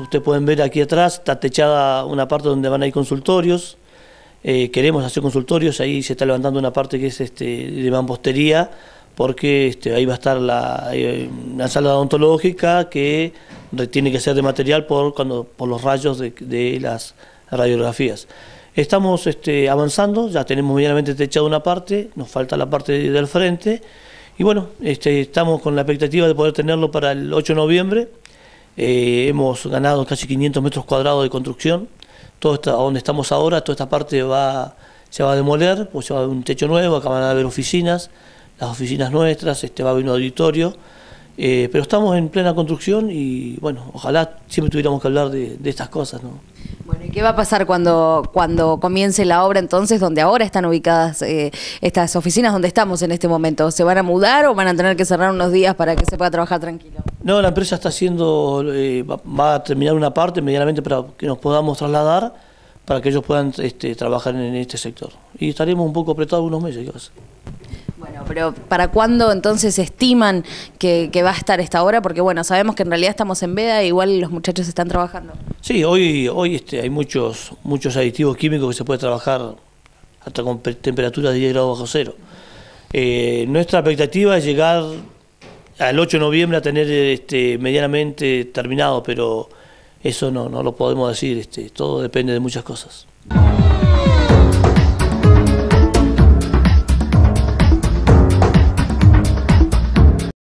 Ustedes pueden ver aquí atrás, está techada una parte donde van a ir consultorios. Eh, queremos hacer consultorios, ahí se está levantando una parte que es este, de mampostería, porque este, ahí va a estar la, eh, sala odontológica que tiene que ser de material por, cuando, por los rayos de, las radiografías. Estamos este, avanzando, ya tenemos medianamente techado una parte, nos falta la parte del frente, y bueno, estamos con la expectativa de poder tenerlo para el 8 de noviembre. Eh, hemos ganado casi 500 metros cuadrados de construcción. Todo está, donde estamos ahora, toda esta parte va, se va a demoler, pues se va a haber un techo nuevo, acá van a haber oficinas, las oficinas nuestras, este, va a haber un auditorio. Eh, pero estamos en plena construcción y bueno, ojalá siempre tuviéramos que hablar de, estas cosas. ¿no? Bueno, ¿y qué va a pasar cuando, cuando comience la obra entonces, donde ahora están ubicadas eh, estas oficinas donde estamos en este momento? ¿Se van a mudar o van a tener que cerrar unos días para que se pueda trabajar tranquilo? No, la empresa está haciendo, eh, va, a terminar una parte medianamente para que nos podamos trasladar, para que ellos puedan este, trabajar en, este sector. Y estaremos un poco apretados unos meses. ¿qué bueno, pero ¿para cuándo entonces estiman que, va a estar esta hora? Porque bueno, sabemos que en realidad estamos en veda igual los muchachos están trabajando. Sí, hoy, hoy este, hay muchos, muchos aditivos químicos que se puede trabajar hasta con temperaturas de 10 grados bajo cero. Eh, nuestra expectativa es llegar al 8 de noviembre a tener este, medianamente terminado, pero eso no, no lo podemos decir, este, todo depende de muchas cosas.